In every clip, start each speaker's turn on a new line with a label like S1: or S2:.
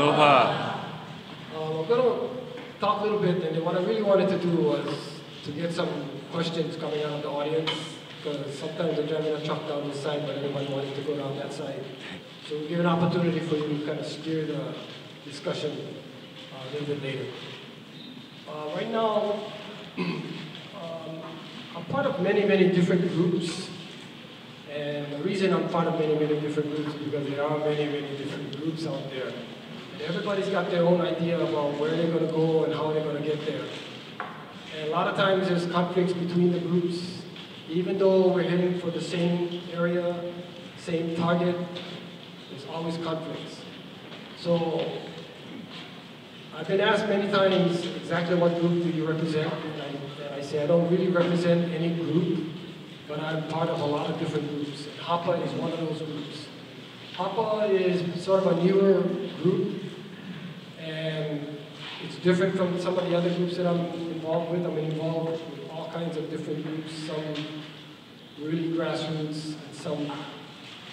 S1: Aloha.
S2: Um, I'm going to talk a little bit, and what I really wanted to do was to get some questions coming out of the audience, because sometimes they're driving a truck down this side, but everybody wanted to go down that side. So we'll give an opportunity for you to kind of steer the discussion uh, a little bit later. Uh, right now, um, I'm part of many, many different groups. And the reason I'm part of many, many different groups is because there are many, many different groups out there. Everybody's got their own idea about where they're going to go and how they're going to get there. And a lot of times there's conflicts between the groups. Even though we're heading for the same area, same target, there's always conflicts. So I've been asked many times exactly what group do you represent, and I, and I say I don't really represent any group but I'm part of a lot of different groups. And HAPA is one of those groups. HAPA is sort of a newer group, it's different from some of the other groups that I'm involved with. I'm involved with all kinds of different groups, some really grassroots, and some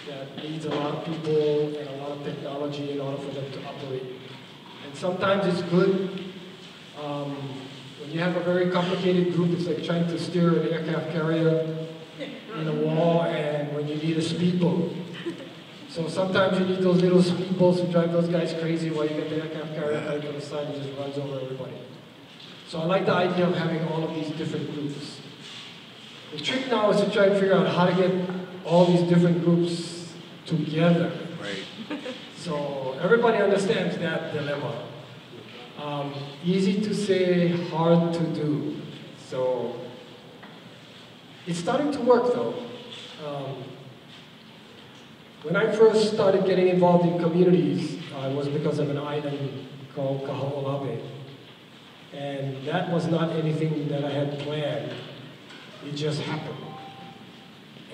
S2: that needs a lot of people and a lot of technology in order for them to operate. And sometimes it's good um, when you have a very complicated group, it's like trying to steer an aircraft carrier in a wall and when you need a speedboat. So sometimes you need those little speedboats to drive those guys crazy while you get the aircraft carrier right to the side and just runs over everybody. So I like the idea of having all of these different groups. The trick now is to try and figure out how to get all these different groups together.
S1: Right.
S2: So everybody understands that dilemma. Um, easy to say, hard to do. So it's starting to work though. Um, when I first started getting involved in communities, uh, it was because of an island called Kaho'olawe. And that was not anything that I had planned. It just happened.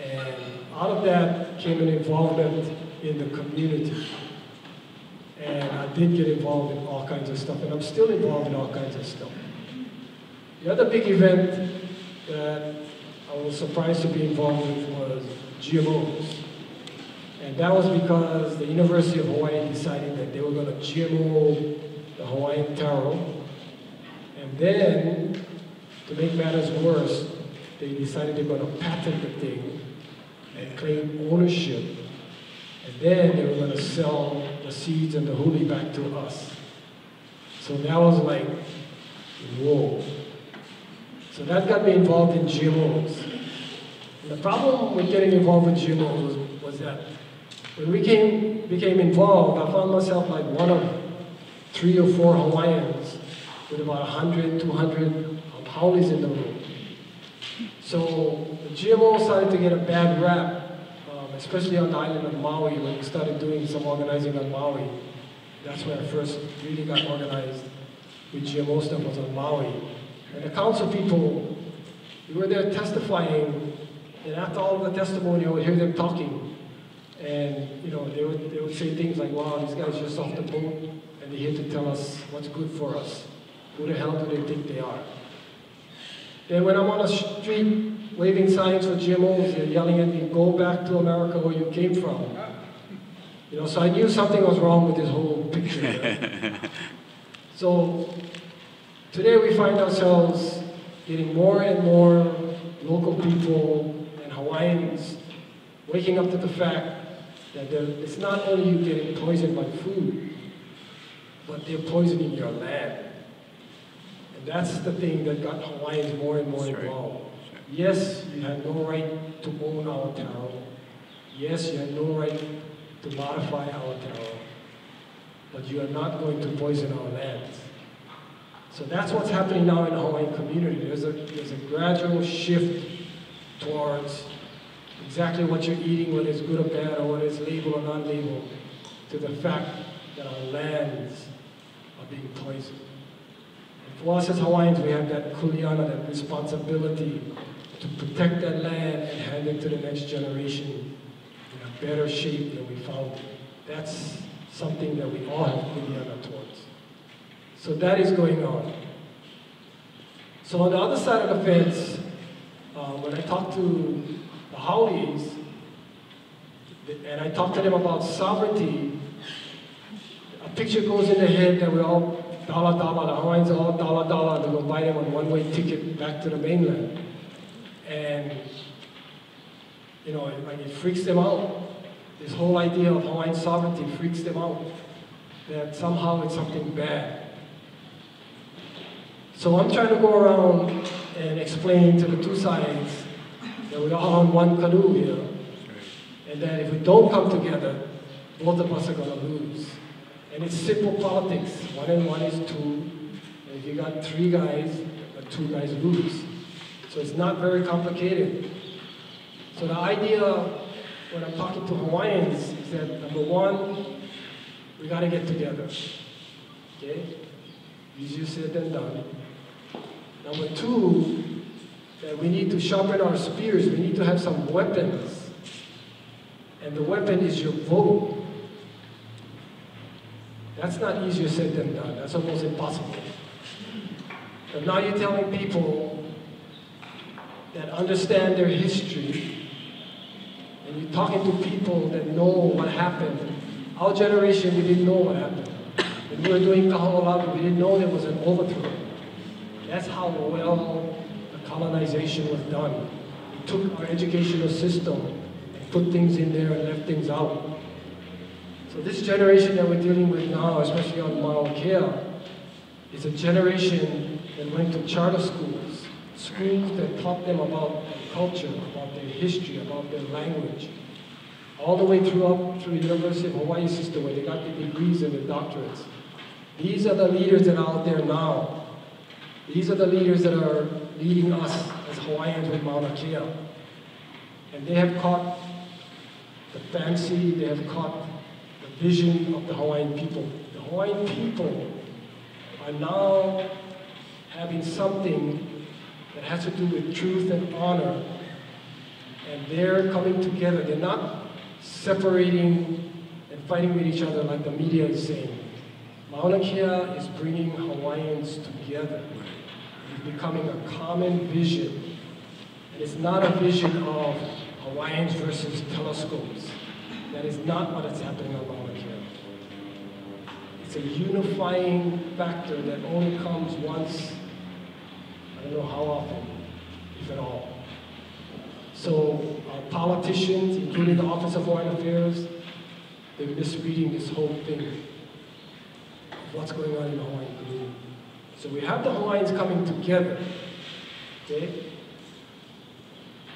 S2: And out of that came an involvement in the community. And I did get involved in all kinds of stuff, and I'm still involved in all kinds of stuff. The other big event that I was surprised to be involved with was GMOs. And that was because the University of Hawaii decided that they were going to GMO the Hawaiian taro. And then, to make matters worse, they decided they're going to patent the thing and claim ownership. And then they were going to sell the seeds and the huli back to us. So that was like, whoa. So that got me involved in GMOs. And the problem with getting involved with GMOs was, was that when we came, became involved, I found myself like one of three or four Hawaiians with about 100, 200 haoles in the room. So the GMO started to get a bad rap, um, especially on the island of Maui when we started doing some organizing on Maui. That's where I first really got organized with GMO stuff was on Maui. And the council people, we were there testifying, and after all the testimony, I would hear them talking. And, you know, they would, they would say things like, wow, these guys just off the boat, and they're here to tell us what's good for us. Who the hell do they think they are? Then when I'm on the street waving signs for GMOs, they're yelling at me, go back to America where you came from. You know, so I knew something was wrong with this whole picture. so today we find ourselves getting more and more local people and Hawaiians waking up to the fact that it's not only you getting poisoned by food, but they're poisoning your land. And that's the thing that got Hawaiians more and more involved. Yes, you have no right to own our town. Yes, you have no right to modify our town. But you are not going to poison our lands. So that's what's happening now in the Hawaiian community. There's a, there's a gradual shift towards exactly what you're eating, whether it's good or bad, or whether it's labeled or non-labeled, to the fact that our lands are being poisoned. And for us as Hawaiians, we have that kuleana, that responsibility to protect that land and hand it to the next generation in a better shape than we found it. That's something that we all have kuleana towards. So that is going on. So on the other side of the fence, uh, when I talk to the haoles, and I talk to them about sovereignty, a picture goes in the head that we're all dollar dollar, the Hawaiians are all dollar dollar, they're gonna buy them a one-way ticket back to the mainland. And, you know, like it freaks them out. This whole idea of Hawaiian sovereignty freaks them out. That somehow it's something bad. So I'm trying to go around and explain to the two sides that we're all on one canoe here, and that if we don't come together, both of us are going to lose. And it's simple politics. One and one is two. And if you got three guys, two guys lose. So it's not very complicated. So the idea when I'm talking to Hawaiians is that number one, we got to get together. Okay? Easier said than done. Number two, that we need to sharpen our spears. We need to have some weapons. And the weapon is your vote. That's not easier said than done. That's almost impossible. But now you're telling people that understand their history, and you're talking to people that know what happened. Our generation, we didn't know what happened. When we were doing Kaho'olawe, we didn't know there was an overthrow. That's how well colonization was done. Took our educational system put things in there and left things out. So this generation that we're dealing with now, especially on Mauna Kea, is a generation that went to charter schools, schools that taught them about their culture, about their history, about their language, all the way through up through the University of Hawaii system where they got their degrees and their doctorates. These are the leaders that are out there now. These are the leaders that are leading us as Hawaiians with Mauna Kea. And they have caught the fancy, they have caught the vision of the Hawaiian people. The Hawaiian people are now having something that has to do with truth and honor, and they're coming together. They're not separating and fighting with each other like the media is saying. Mauna Kea is bringing Hawaiians together. It's becoming a common vision. And it's not a vision of Hawaiians versus telescopes. That is not what is happening on Mauna Kea. It's a unifying factor that only comes once, I don't know how often, if at all. So our politicians, including the Office of Foreign Affairs, they're misreading this whole thing of what's going on in community. So we have the Hawaiians coming together, okay?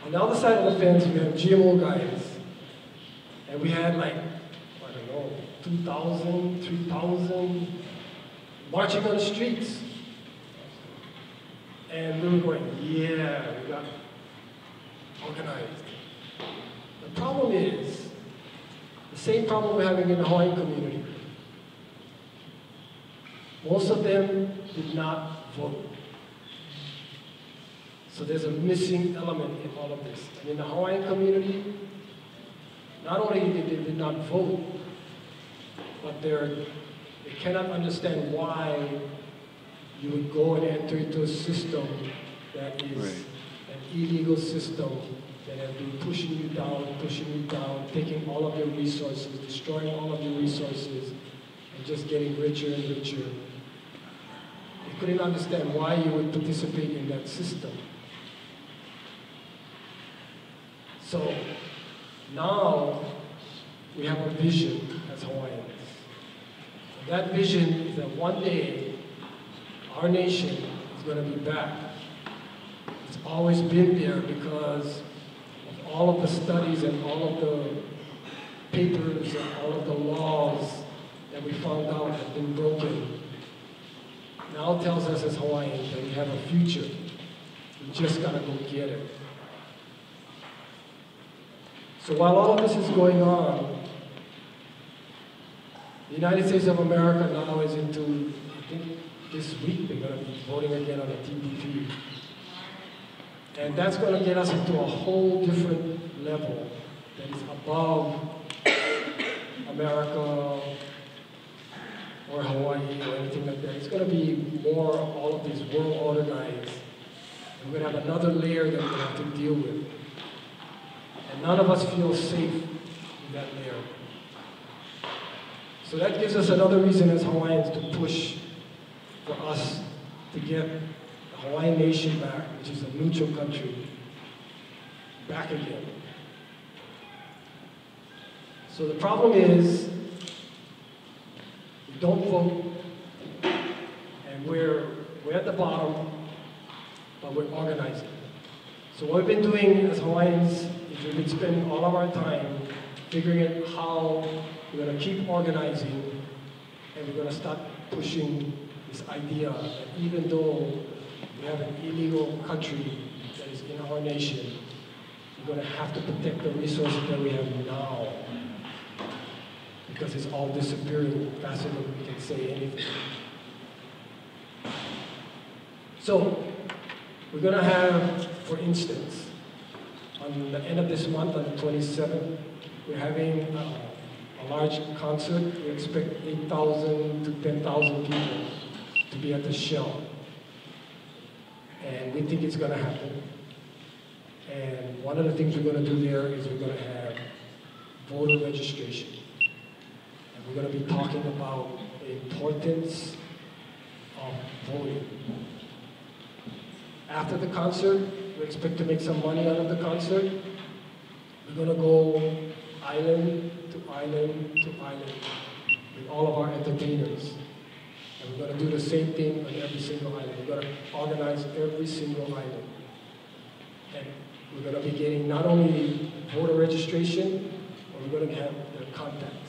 S2: On the other side of the fence, we have GMO guys and we had like, I don't know, 2,000, 3,000 marching on the streets. And we were going, yeah, we got organized. The problem is, the same problem we're having in the Hawaiian community. Most of them did not vote. So there's a missing element in all of this. And in the Hawaiian community, not only did they did not vote, but they're, they cannot understand why you would go and enter into a system that is right. an illegal system that has been pushing you down, pushing you down, taking all of your resources, destroying all of your resources, and just getting richer and richer. Couldn't understand why you would participate in that system. So now we have a vision as Hawaiians. And that vision is that one day our nation is going to be back. It's always been there because of all of the studies and all of the papers and all of the laws that we found out have been broken. Now tells us as Hawaiians that we have a future. We just got to go get it. So while all of this is going on, the United States of America now is into, I think this week they're to be voting again on the TPP. And that's to get us into a whole different level that is above America or Hawaii or anything like that. It's going to be more all of these world order guys. And we're going to have another layer that we have to deal with. And none of us feel safe in that layer. So that gives us another reason as Hawaiians to push for us to get the Hawaiian nation back, which is a neutral country, back again. So the problem is, don't vote, and we're, we're at the bottom, but we're organizing. So what we've been doing as Hawaiians is we've been spending all of our time figuring out how we're going to keep organizing, and we're going to start pushing this idea that even though we have an illegal country that is in our nation, we're going to have to protect the resources that we have now because it's all disappearing faster than we can say anything. So, we're going to have, for instance, on the end of this month, on the 27th, we're having uh, a large concert. We expect 8,000 to 10,000 people to be at the shell. And we think it's going to happen. And one of the things we're going to do there is we're going to have voter registration. We're going to be talking about the importance of voting. After the concert, we expect to make some money out of the concert. We're going to go island to island to island with all of our entertainers. And we're going to do the same thing on every single island. We're going to organize every single island. And we're going to be getting not only voter registration, but we're going to have their contacts.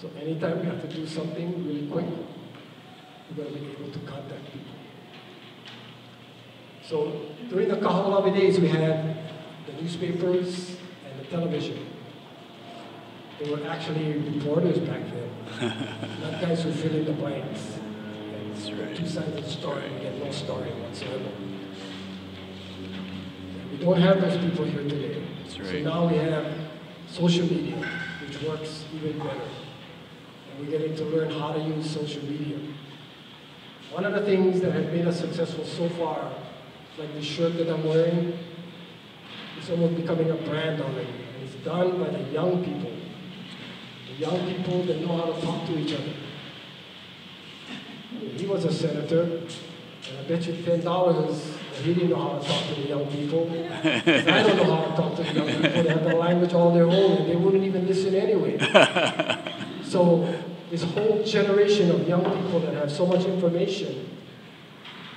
S2: So anytime we have to do something really quick, we're going to be able to contact people. So during the Kaho'olawe days, we had the newspapers and the television. They were actually reporters back then, not guys who fill in the blanks. And
S1: That's right.
S2: two sides of the story, we get no story whatsoever. We don't have those people here today.
S1: That's
S2: So now we have social media, which works even better. We're getting to learn how to use social media. One of the things that has made us successful so far, like the shirt that I'm wearing, it's almost becoming a brand already. And it's done by the young people. The young people that know how to talk to each other. He was a senator, and I bet you ten dollars that he didn't know how to talk to the young people. I don't know how to talk to the young people. They have the language all their own, and they wouldn't even listen anyway. So this whole generation of young people that have so much information,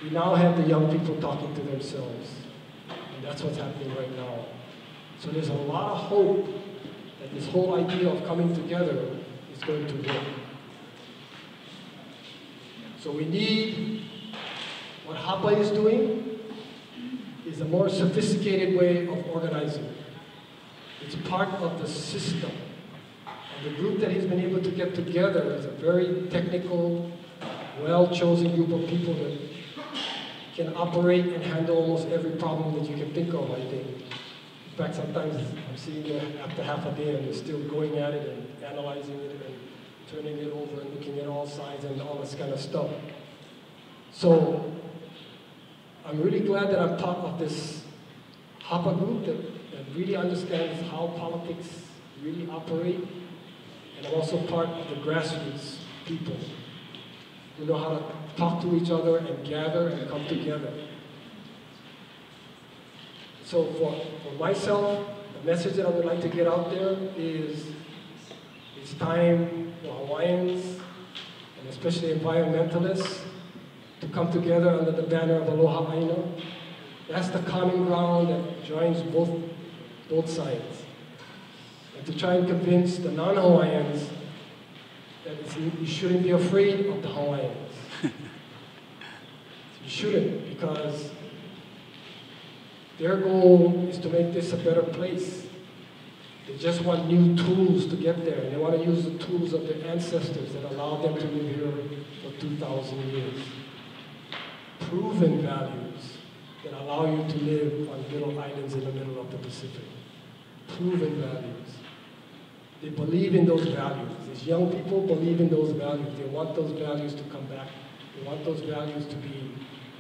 S2: we now have the young people talking to themselves. And that's what's happening right now. So there's a lot of hope that this whole idea of coming together is going to work. So we need, what HAPA is doing is a more sophisticated way of organizing. It's part of the system. The group that he's been able to get together is a very technical, well-chosen group of people that can operate and handle almost every problem that you can think of, I think. In fact, sometimes I'm seeing there after half a day and they're still going at it and analyzing it and turning it over and looking at all sides and all this kind of stuff. So I'm really glad that I'm part of this HAPA group that, that really understands how politics really operate. And I'm also part of the grassroots people who know how to talk to each other and gather and come together. So for, for myself, the message that I would like to get out there is it's time for Hawaiians, and especially environmentalists, to come together under the banner of Aloha Aina. That's the common ground that joins both, both sides. And to try and convince the non-Hawaiians that you shouldn't be afraid of the Hawaiians. you shouldn't, because their goal is to make this a better place. They just want new tools to get there. They want to use the tools of their ancestors that allowed them to live here for 2,000 years. Proven values that allow you to live on little islands in the middle of the Pacific. Proven values. They believe in those values. These young people believe in those values. They want those values to come back. They want those values to be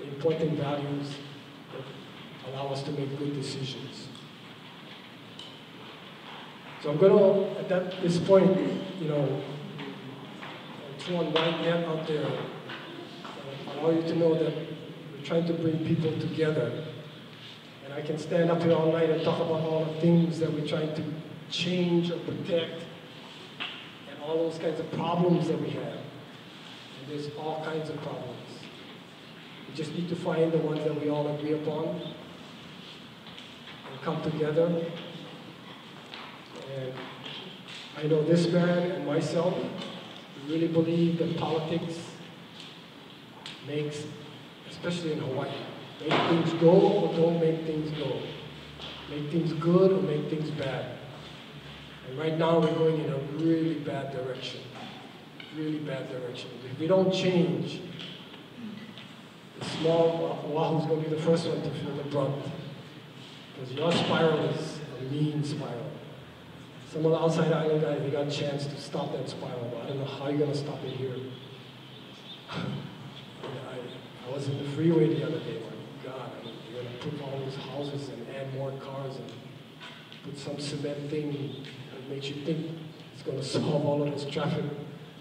S2: important values that allow us to make good decisions. So I'm going to, at that, this point, you know, it's a wide net out there. I want you to know that we're trying to bring people together. And I can stand up here all night and talk about all the things that we're trying to change or protect and all those kinds of problems that we have. And there's all kinds of problems. We just need to find the ones that we all agree upon and come together. And I know this man and myself really believe that politics makes, especially in Hawaii, make things go or don't make things go. Make things good or make things bad. And right now we're going in a really bad direction. Really bad direction. If we don't change, the small Oahu's going to be the first one to feel the brunt. Because your spiral is a mean spiral. Some of the outside island guys, they got a chance to stop that spiral, but I don't know how you're going to stop it here. I, I was in the freeway the other day, my God, I mean, you're going to put all those houses and add more cars and put some cement thing makes you think it's going to solve all of this traffic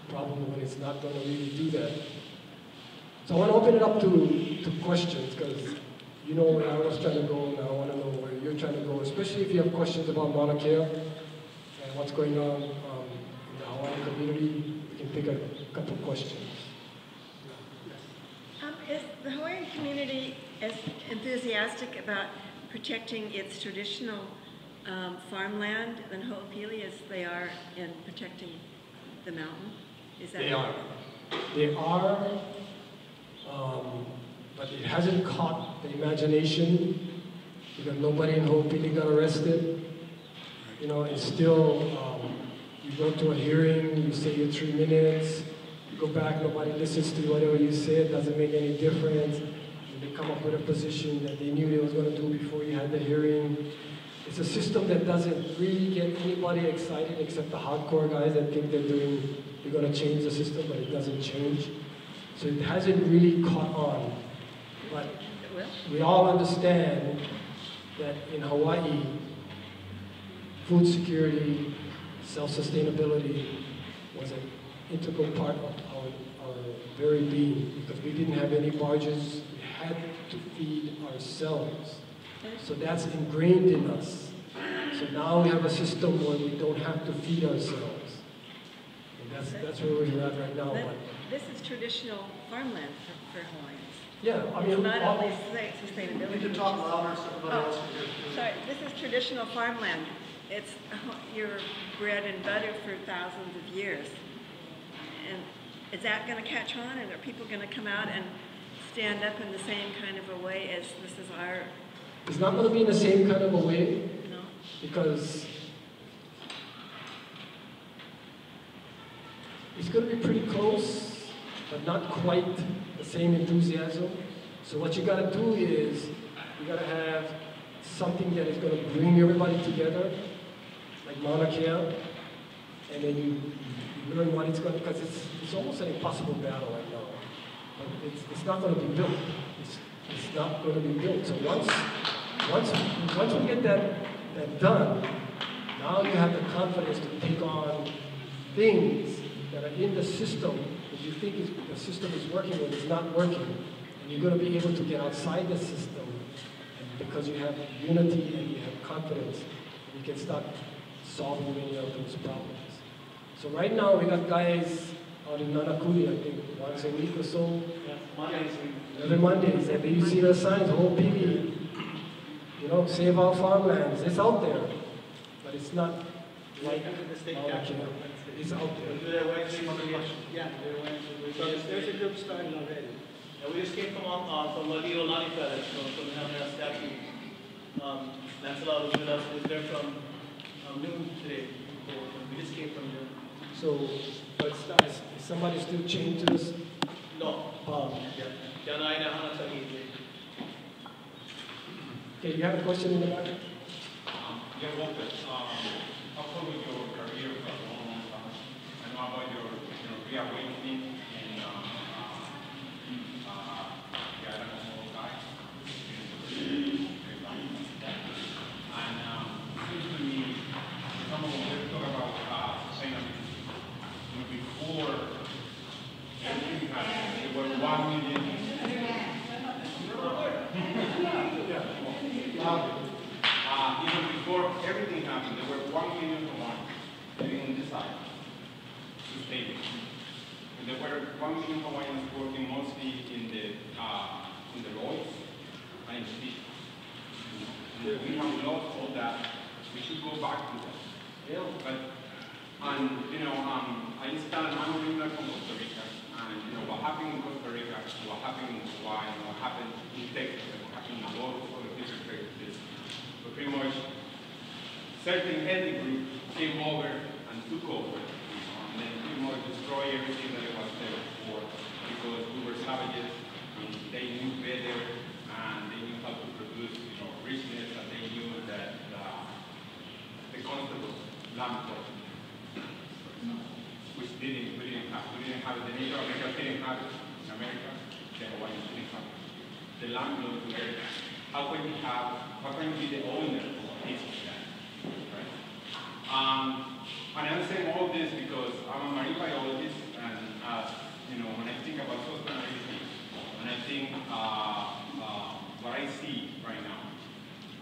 S2: problem when it's not going to really do that. So I want to open it up to, to questions because you know where I was trying to go and I want to know where you're trying to go, especially if you have questions about Mauna Kea and what's going on um, in the Hawaiian community. We can pick a couple questions.
S1: Um, is the Hawaiian community as enthusiastic about protecting its traditional um, farmland than Ho'opili as they are in protecting the mountain? Is that
S2: They are. They are, um, but it hasn't caught the imagination because nobody in Ho'opili got arrested. You know, it's still, um, you go to a hearing, you say your three minutes, you go back, nobody listens to whatever you said, doesn't make any difference. And they come up with a position that they knew they was going to do before you had the hearing. It's a system that doesn't really get anybody excited except the hardcore guys that think they're doing, they're going to change the system, but it doesn't change. So it hasn't really caught on. But we all understand that in Hawaii, food security, self-sustainability was an integral part of our, our very being because we didn't have any barges. We had to feed ourselves. So that's ingrained in us. So now we have a system where we don't have to feed ourselves. And that's, that's where we're at right now.
S1: That-
S2: But
S1: This is traditional farmland for, for Hawaiians.
S2: yeah, I
S1: It's
S2: mean,
S1: not
S2: all-
S1: only sustainability.
S3: You need to talk louder so everybody
S1: Oh,
S3: else can hear.
S1: Sorry, this is traditional farmland. It's uh, your bread and butter for thousands of years. And is that going to catch on? And are people going to come out and stand up in the same kind of a way as this is our,
S2: it's not going to be in the same kind of a way. because it's going to be pretty close, but not quite the same enthusiasm. So what you got to do is you got to have something that is going to bring everybody together, like Mauna Kea, and then you, you learn what it's going to, because it's, it's almost an impossible battle right now. But it's, it's not going to be built. It's, it's not going to be built. So once, once, once we get that, that done, now you have the confidence to take on things that are in the system that you think is, the system is working when it's not working. And you're going to be able to get outside the system and because you have unity and you have confidence, you can start solving many of those problems. So right now we got guys out in Nanakuli, I think, once a week or so,
S3: Yeah, Mondays,
S2: every Mondays, and you see the signs, Ho'opili, you know, save our farmlands, it's out there, but it's not like
S3: Welcome to the state
S2: Mauna It's out
S3: We'll
S2: there.
S3: do that Yeah, they're Wednesday. we
S4: So
S3: just-
S4: there's a group starting already.
S3: Yeah, we just came from, uh, from Wadiro Lani Palace, so, so we have their statue. Um, Lancelot was with us, was there from, um, noon today, so we just came from there.
S2: So, but it's is is somebody still chained to this?
S3: No,
S2: Um,
S3: yeah,
S2: Okay, you have a question in the back?
S5: Um, yeah, well, but, um, I'll your career for a long, long time. I about your, you know, reawakening and, um, uh, uh, yeah, I don't guys. And, um, seems to me, some of them talk about, uh, saying, you know, before, everything happened, there were one million uh, even before everything happened, there were one million Hawaiians living in this island, sustaining. And there were one million Hawaiians working mostly in the, uh, in the roads and in the fish. And we have lost all that. We should go back to that. Yeah. But, and, you know, um, I understand, I'm originally from Costa Rica, and, you know, what happened in Costa Rica, what happened in Hawaii, what happened in Texas, what happened in a but pretty much certain ethnic group came over and took over, and then pretty much destroyed everything that was there before, because we were savages, and they knew better, and they knew how to produce, you know, richness, and they knew that, uh, the concept of land which didn't, we didn't have, we didn't have the Native Americans didn't have it in America, the Hawaiians didn't have it. The land belongs to America. How can you have, how can you be the owner of of land, right? Um, and I'm saying all of this because I'm a marine biologist, and, uh, you know, when I think about sustainability, and I think, uh, uh, what I see right now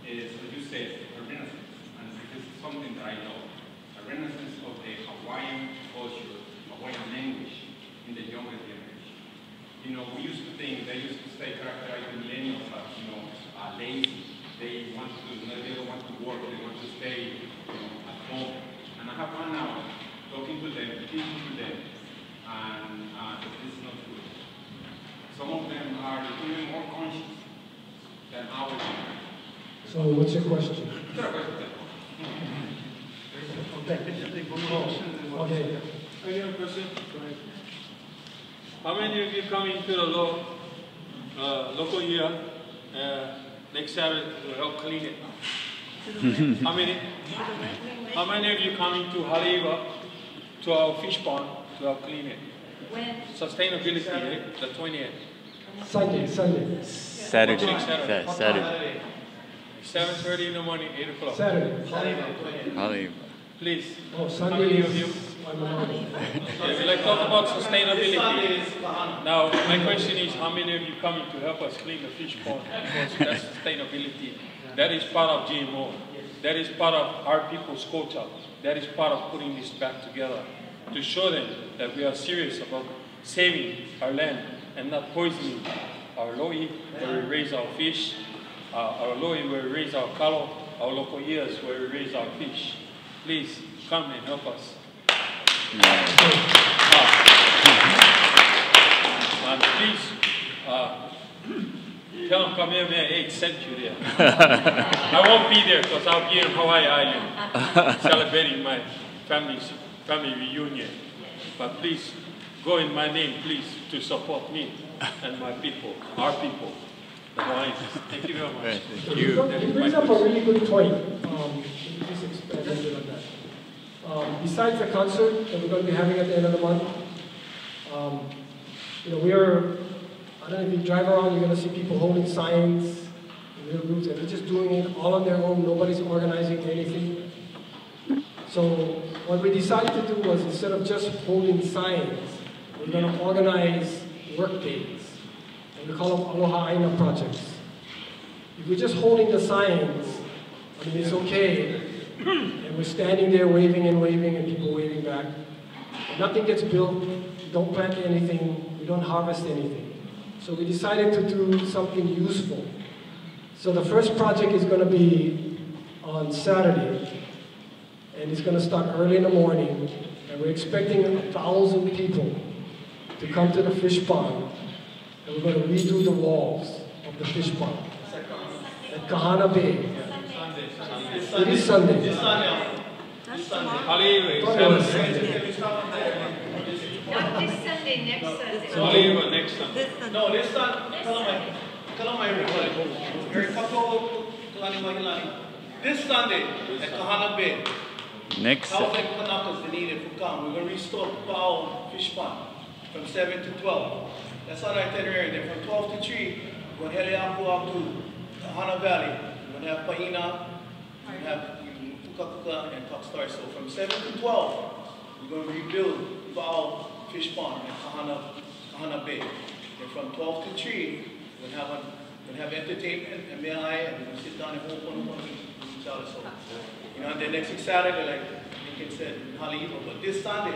S5: is, as you said, a renaissance, and this is something that I know, a renaissance of the Hawaiian culture, Hawaiian language in the younger generation. You know, we used to think, they used to say, characterize the millennials as, you know, uh, lazy. They want to, they don't want to work, they want to stay, you know, at home. And I have one hour talking to them, teaching to them, and uh, this is not good. Some of them are even more conscious than our.
S2: So what's your question?
S5: Is that a question?
S2: Oh, Okay.
S4: Any other question? How many of you coming to the lo, uh, loko i'a, uh, next Saturday to help clean it? How many? How many of you coming to Haleiwa, to our fish pond, to help clean it?
S6: When?
S4: Sustainability, eh? the twentieth,
S2: Sunday, Sunday,
S7: Saturday.
S4: Next Saturday.
S7: Saturday.
S4: seven thirty in the morning, eight o'clock.
S2: Saturday.
S7: Holly.
S4: Please.
S2: Oh,
S4: How
S2: Sunday
S4: many of you? Like talk about sustainability. Now, my question is, how many of you coming to help us clean the fish pond? Because that's sustainability. That is part of GMO. That is part of our people's culture. That is part of putting this back together to show them that we are serious about saving our land and not poisoning our loi where we raise our fish, uh, our loi where we raise our kalo, our loko i'as where we raise our fish. Please come and help us. And please, uh, tell them come here, man, eight sent you there. I won't be there because I'll be in Hawaii Island celebrating my family's family reunion. But please, go in my name, please, to support me and my people, our people, the Hawaiians. Thank you very much.
S7: Right, thank
S2: He
S7: you.
S2: brings up a really good point. Um, let me just expand a bit on that. Um, besides the concert that we're going to be having at the end of the month, um, you know, we are, I don't know if you drive around, you're going to see people holding signs in little groups, and they're just doing it all on their own. Nobody's organizing anything. So what we decided to do was instead of just holding signs, we're going to organize work days. And we call them Aloha Aina projects. If we're just holding the signs, I mean, it's okay, and we're standing there waving and waving and people waving back. Nothing gets built, we don't plant anything, we don't harvest anything. So we decided to do something useful. So the first project is going to be on Saturday, and it's going to start early in the morning, and we're expecting a thousand people to come to the fish pond, and we're going to redo the walls of the fish pond at Kahana Bay. It is Sunday.
S3: This Sunday,
S1: That's tomorrow.
S4: Hallelujah.
S2: Thought it was
S4: Seven-
S2: Sunday.
S3: we start on that.
S6: Not this Sunday, next Sunday.
S4: Hallelujah, next Sunday.
S1: This Sunday.
S3: No, this Sunday, Kalamai, Kalamai, everybody. Very kato, Kalani Mahilani. This Sunday at Kahana Bay,
S7: Next.
S3: thousand Kanakas they needed for come. We're gonna restore Pao Fish Pond from seven to twelve. That's our itinerary. Then from twelve to three, we're gonna head out to Kahana Valley. We're gonna have Paina, we're gonna have kukakuka and Talkstar. So from seven to twelve, we're gonna rebuild Pao Fish Pond at Kahana, Kahana Bay. And from twelve to three, we're gonna have a We're gonna have entertainment, and may I, and we'll sit down and hold one on one with each other, so. You know, and then next week Saturday, like Lincoln said, Haleiwa, but this Sunday,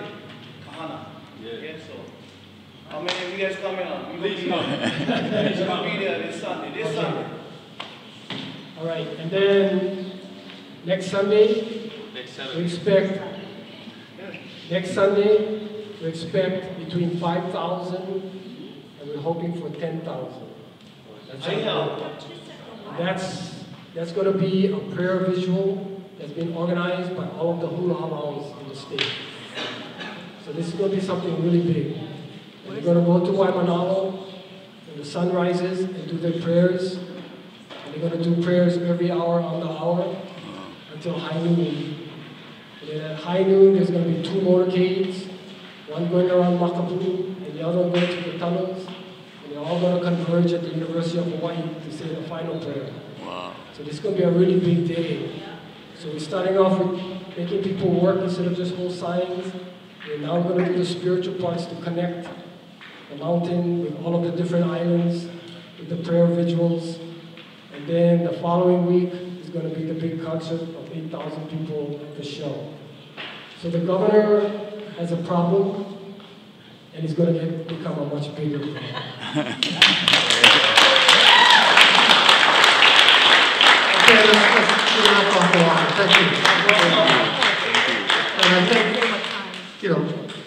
S3: Kahana. Yeah. so. How many of you guys coming on?
S4: Please come.
S3: Please come be there this Sunday, this Sunday.
S2: All right, and then next Sunday,
S4: Next
S2: we expect, next Sunday, we expect between 5,000 and we're hoping for 10,000. That's. That's, that's going to be a prayer vigil that's been organized by all of the hula in the state. So this is going to be something really big. And they're going to go to Waimanalo when the sun rises and do their prayers. And they're going to do prayers every hour on the hour until high noon. And then at high noon, there's going to be two motorcades, one going around Makapu'u and the other one going to the tunnels. And they're all going to converge at the University of Hawaii to say the final prayer.
S7: Wow.
S2: So this is going to be a really big day. So we're starting off with making people work instead of just hold signs. We're now going to do the spiritual parts to connect the mountain with all of the different islands, with the prayer vigils. And then the following week going to be the big concert of 8,000 people at the show. So the governor has a problem, and he's going to get, become a much bigger problem. Okay, let's, let's get off the line. Thank you. Thank you. And I think, you know,